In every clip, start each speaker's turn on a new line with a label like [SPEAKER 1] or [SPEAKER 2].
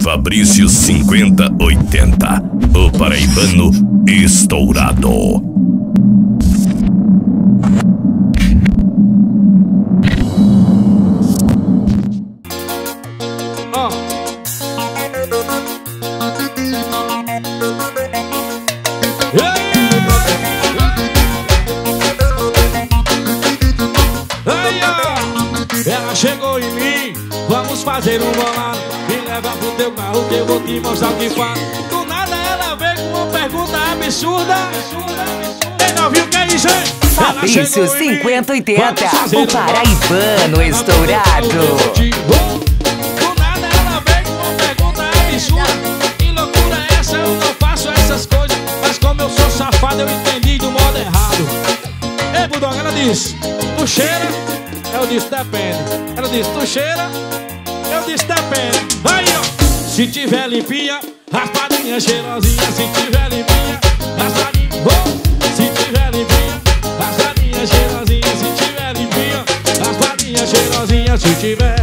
[SPEAKER 1] Fabrício 5080, o paraibano estourado.
[SPEAKER 2] Mostrar o que faz. Do nada ela veio com uma pergunta absurda. Quem não viu que é isso, hein?
[SPEAKER 3] Fabrício 5080, o paraibano estourado.
[SPEAKER 2] Do nada ela veio com uma pergunta absurda. Que loucura é essa? Eu não faço essas coisas Mas como eu sou safado eu entendi do modo errado. Ei, Budog, ela disse Tu cheira? Eu disse depende. Ela disse tu cheira? Eu disse depende. Aí ó Se tiver limpinha Raspadinha cheirosinha Se tiver limpinha Raspadinha oh. Se tiver limpinha Raspadinha cheirosinha Se tiver limpinha Raspadinha cheirosinha Se tiver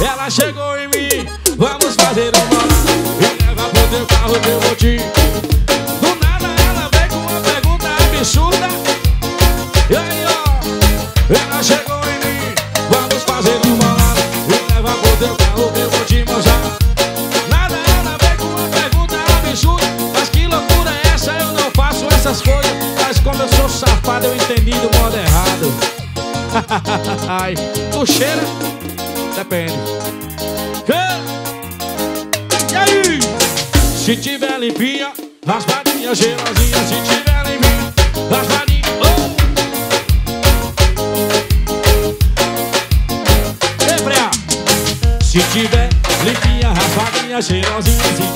[SPEAKER 2] Ela chegou em mim Vamos fazer um bolado E leva pro teu carro que eu vou te Do nada ela veio com uma pergunta absurda. E aí, ó Ela chegou em mim Vamos fazer um bolado E leva pro teu carro eu vou te mostrar Nada ela veio com uma pergunta absurda. Mas que loucura é essa? Eu não faço essas coisas. Mas como eu sou safado eu entendi do modo errado. Ai, tu cheira? E aí? Se tiver limpinha, raspadinha, cheirosinha Se tiver limpinha, raspadinha oh! Se tiver limpinha, raspadinha, cheirosinha Se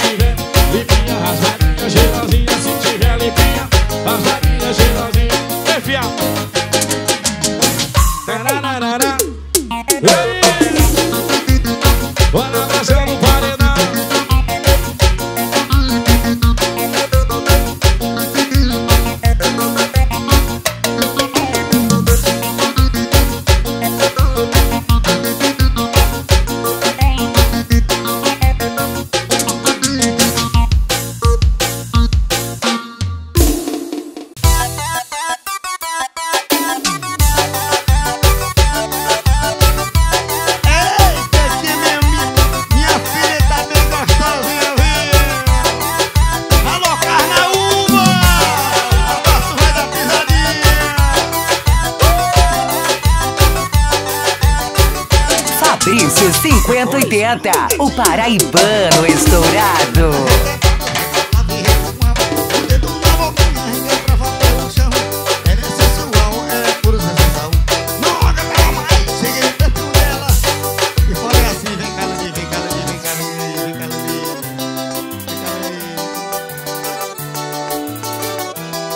[SPEAKER 2] 180, o
[SPEAKER 3] paraibano estourado.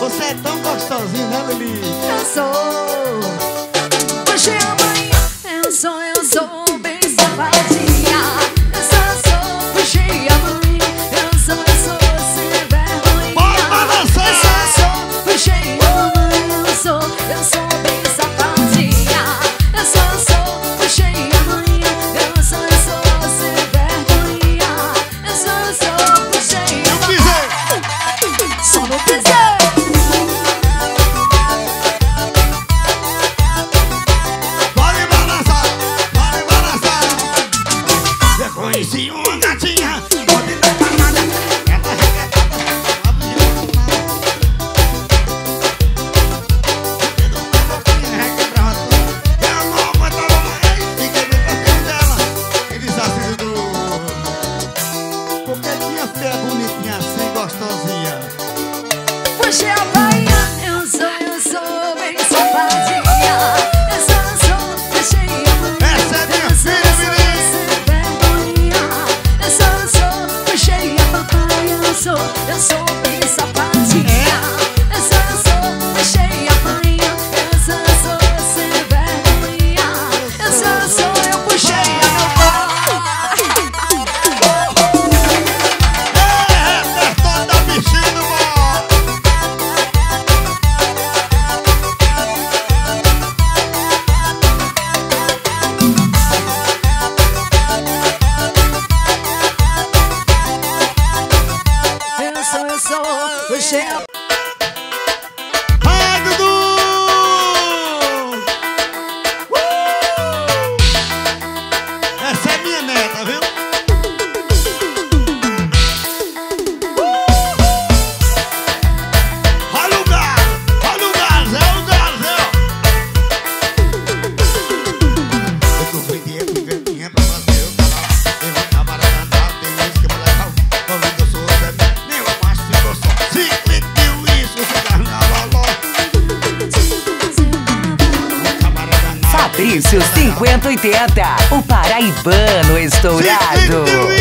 [SPEAKER 4] Você é tão gostosinho, né, Lili?
[SPEAKER 5] Eu sou. Hoje é amanhã eu sou, eu sou.
[SPEAKER 3] 80, o paraibano estourado.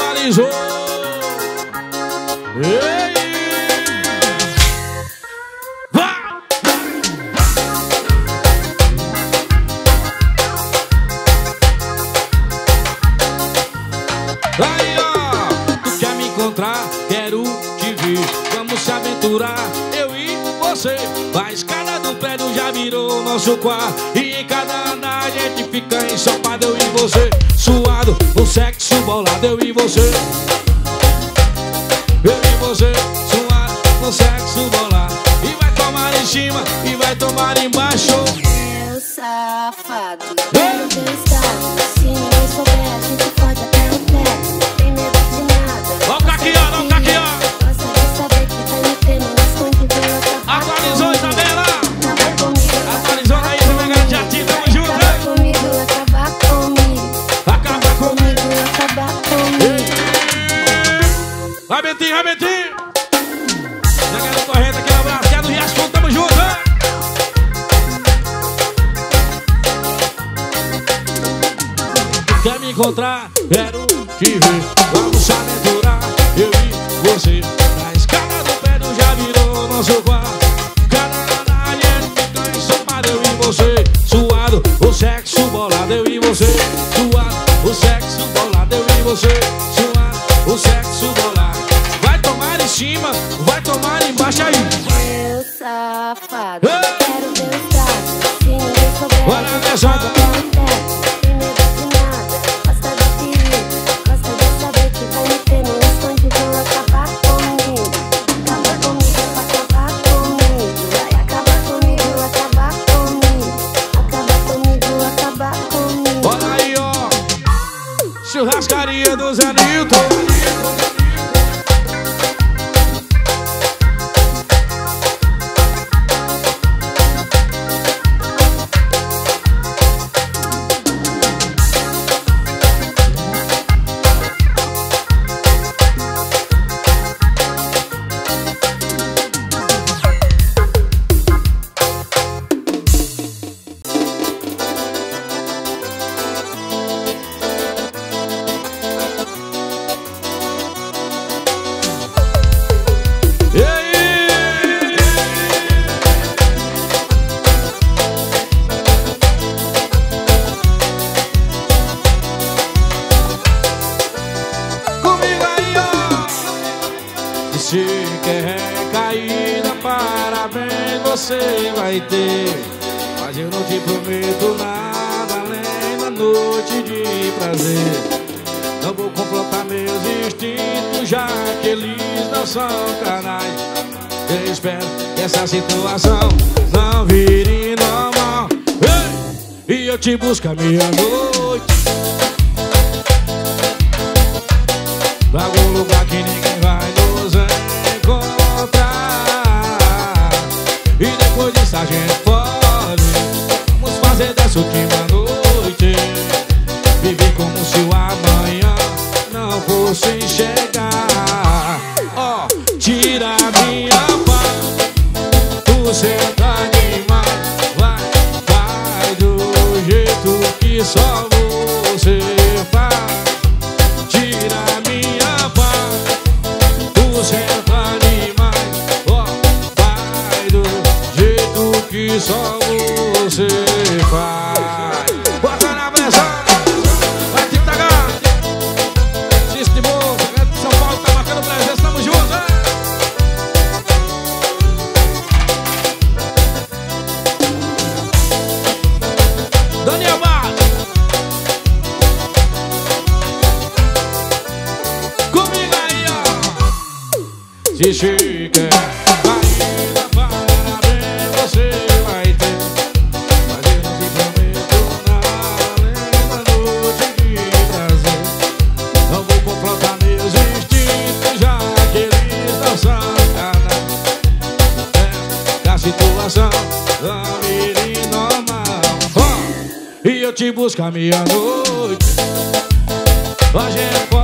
[SPEAKER 2] atualizou. Ei! Aí, ó, tu quer me encontrar, quero te ver. Vamos se aventurar, eu e você. A escada do prédio já virou nosso quarto. eu e você. Repetir, repetir. Da galera correndo aqui, abraço. É do Riacho, tamo junto. Quer me encontrar? Quero te ver. Vamos se aventurar, eu e você. A escada do prédio já virou nosso quarto. Caralho, é fica ensopado, eu e você. Suado, o sexo bolado, eu e você. Suado, o sexo bolado, eu e você. cima, vai tomar embaixo aí.
[SPEAKER 6] Meu safado, quero
[SPEAKER 2] ver os pratos. Se não souber. prometo nada além da noite de prazer. Não vou confrontar meus instintos, já que eles não são canais. Eu espero que essa situação não vire normal. Ei! E eu te busco, meu amor. sou de se chega Ainda vai haver, você vai ter Mas eu não te prometo nada Nem uma noite de prazer Não vou confrontar meus instintos Já que eles não são Da situação da menina normal E eu te busco a minha noite, A gente pode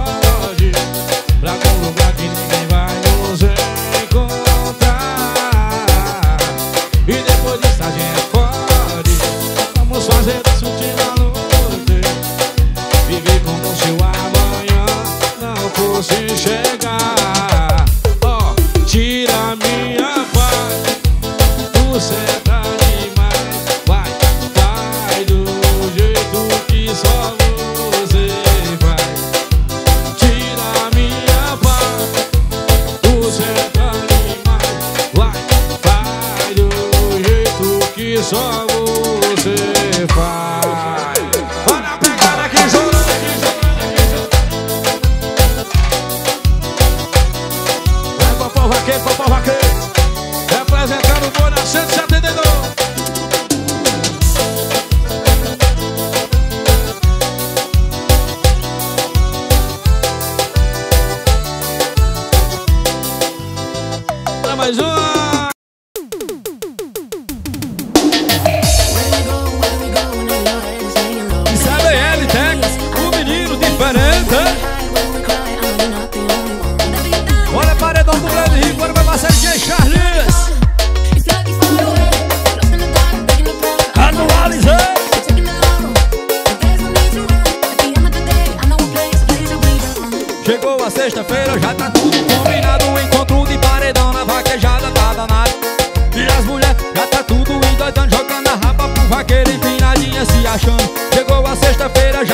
[SPEAKER 2] Chegou a sexta-feira, já tá tudo combinado. Encontro de paredão na vaquejada, tá danado. E as mulheres já tá tudo indo Jogando a rapa pro vaqueiro empinadinha se achando. Chegou a sexta-feira,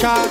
[SPEAKER 2] achar